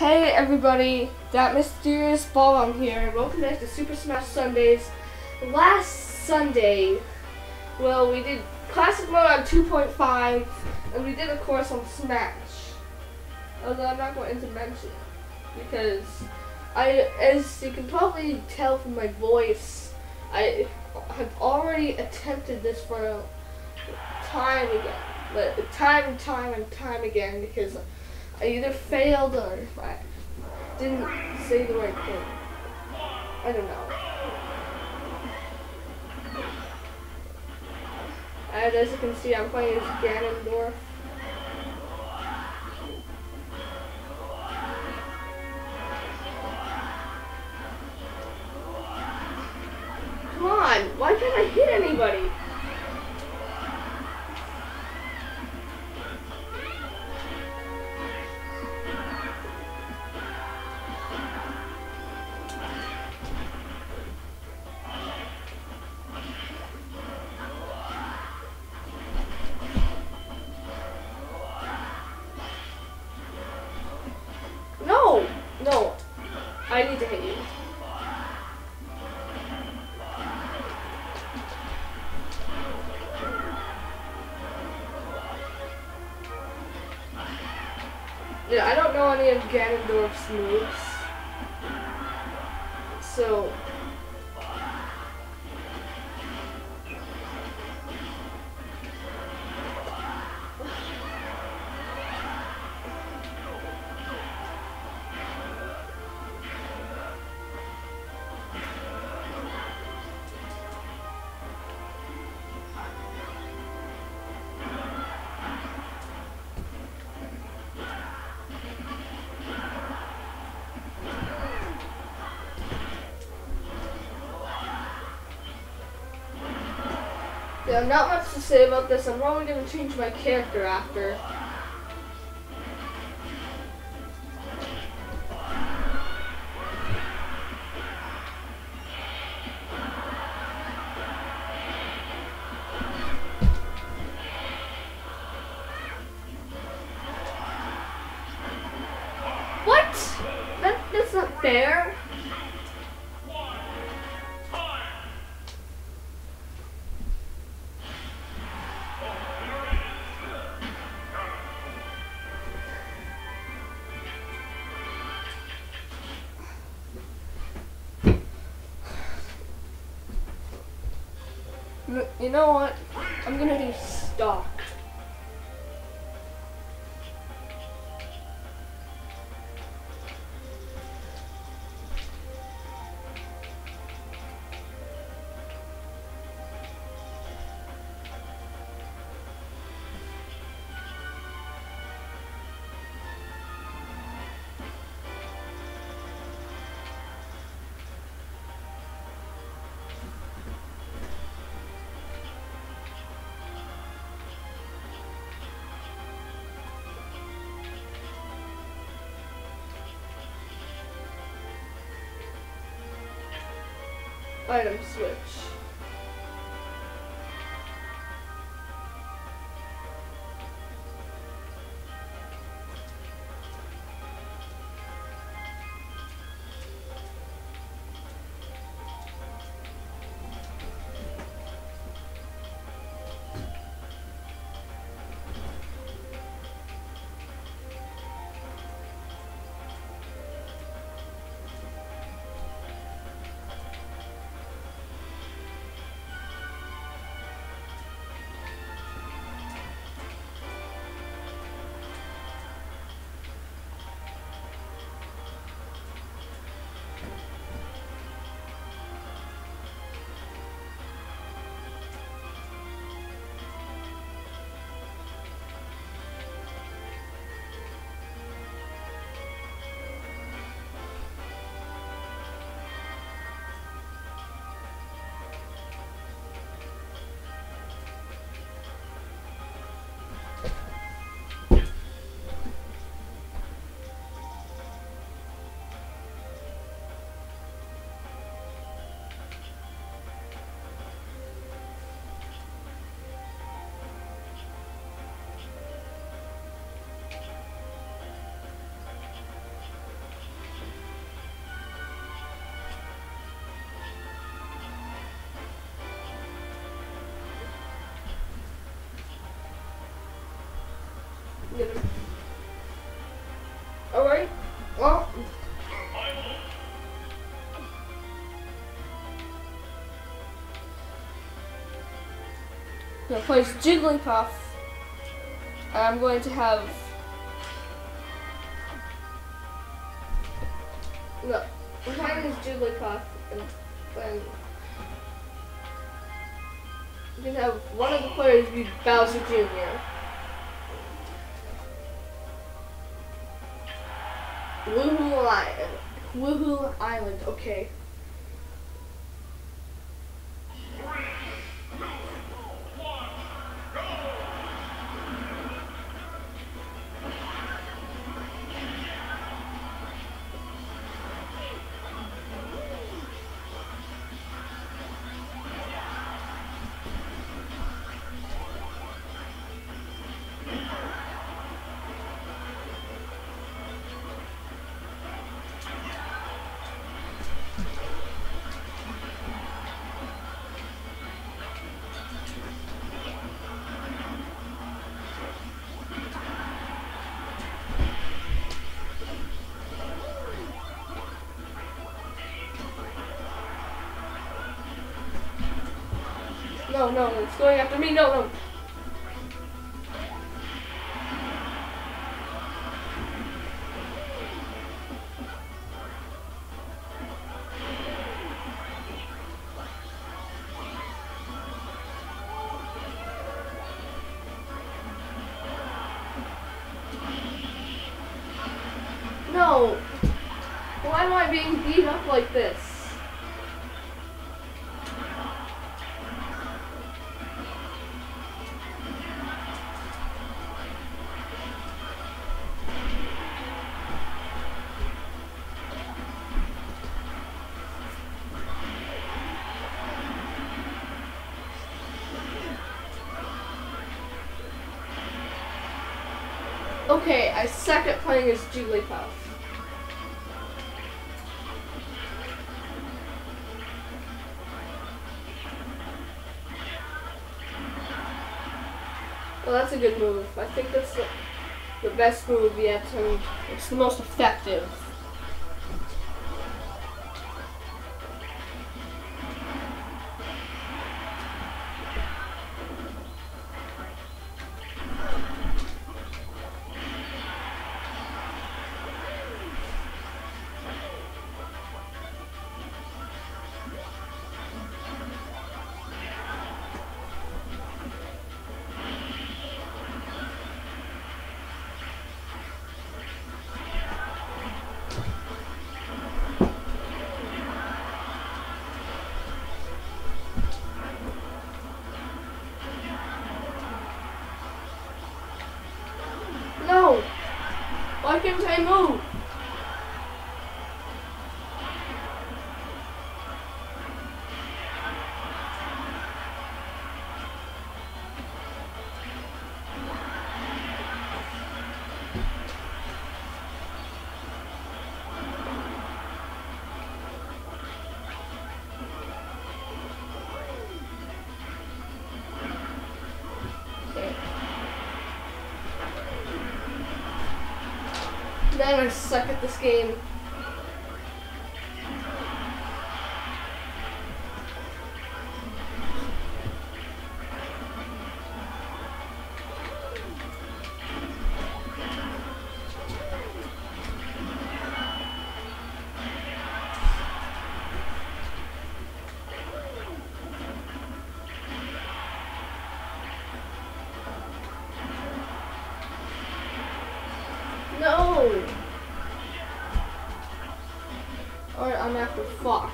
Hey everybody, that mysterious bomb here. Welcome back to Super Smash Sundays. Last Sunday, well, we did classic mode on 2.5, and we did a course on Smash. Although I'm not going to mention it because I, as you can probably tell from my voice, I have already attempted this for time again, but time and time and time again because. I either failed or I didn't say the right thing. I don't know. And as you can see, I'm playing as Ganondorf. Come on, why can't I hit anybody? Ganondorf's moves. So, yeah, not much to say about this. I'm probably gonna change my character after. What? That, that's not fair. You- know what? I'm gonna do stock. Item switch. Place Jigglypuff. And I'm going to have no. I'm having this Jigglypuff and we're gonna have one of the players be Bowser Jr. Wuhu Island. Wuhu Island, okay. No, no, it's going after me. No, no. Okay, I suck at playing as Jigglypuff. Well, that's a good move. I think that's the, the best move yet, and it's the most effective. I move? Man, I suck at this game. After Fox.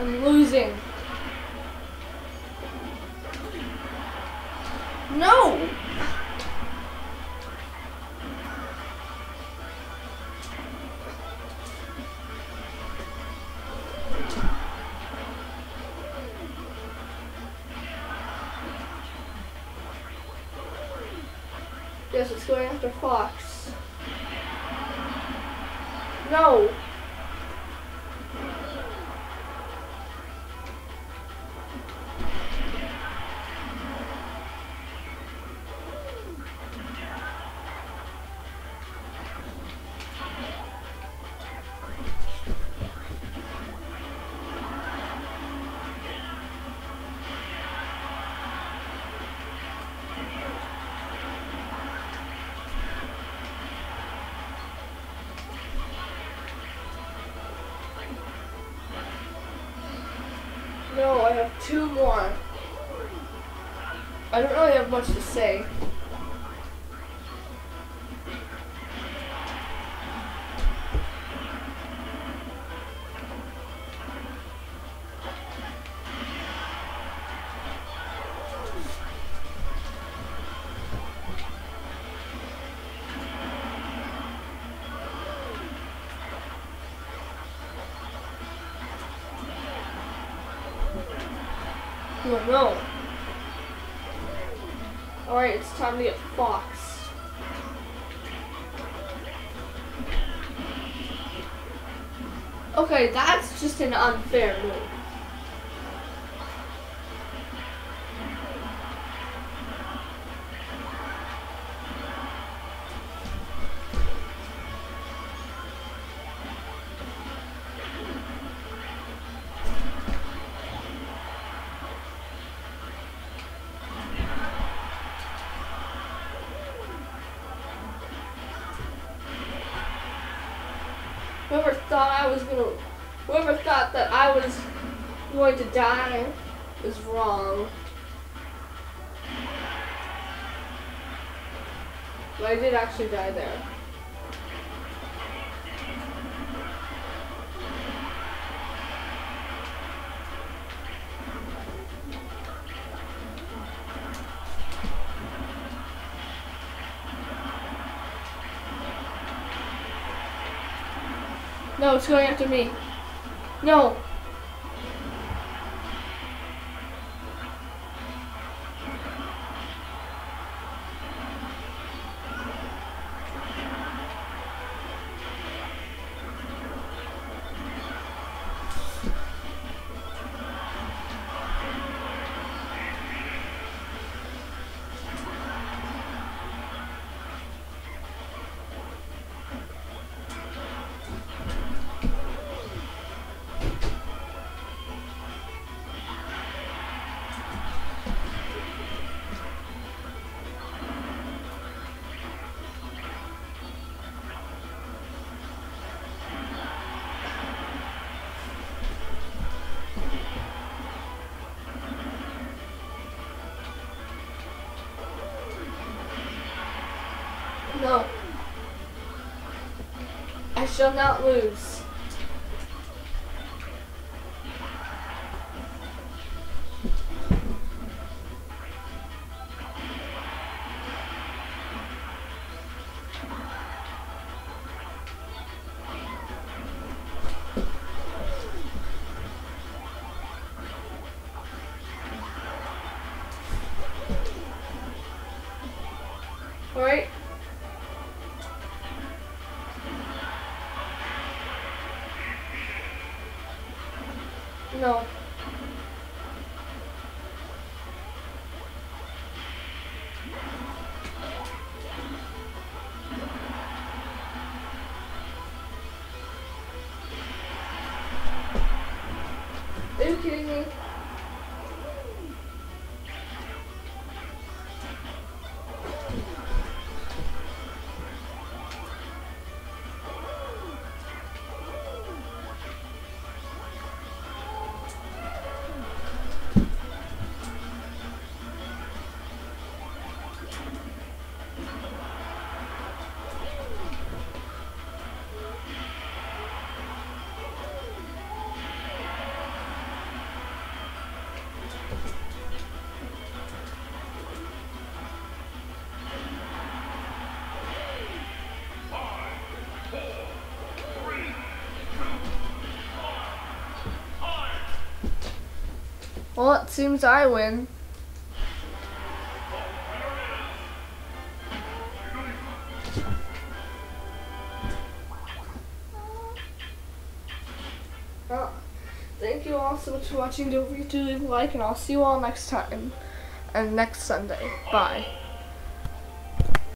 I'm losing. No! I have two more. I don't really have much to say. Oh no. Alright, it's time to get Fox. Okay, that's just an unfair move. Was gonna, whoever thought that I was going to die is wrong. But I did actually die there. No, it's going after me. No. No. I shall not lose. Alright. No. Well, it seems I win. Thank you all so much for watching. Don't forget to leave a like, and I'll see you all next time and next Sunday. Bye.